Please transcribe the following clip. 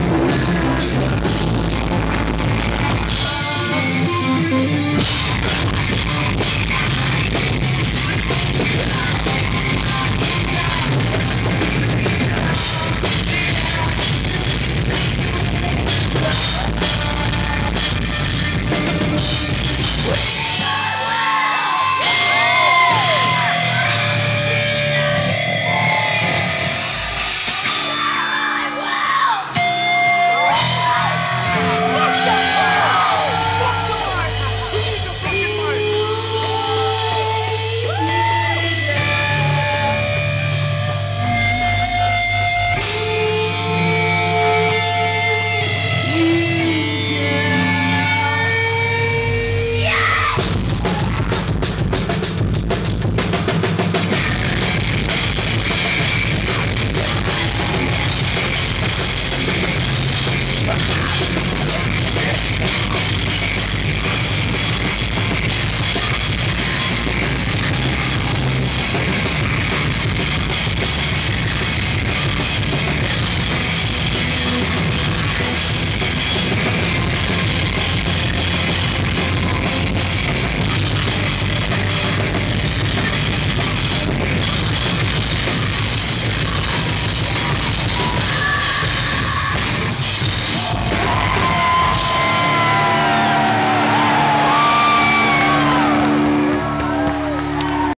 you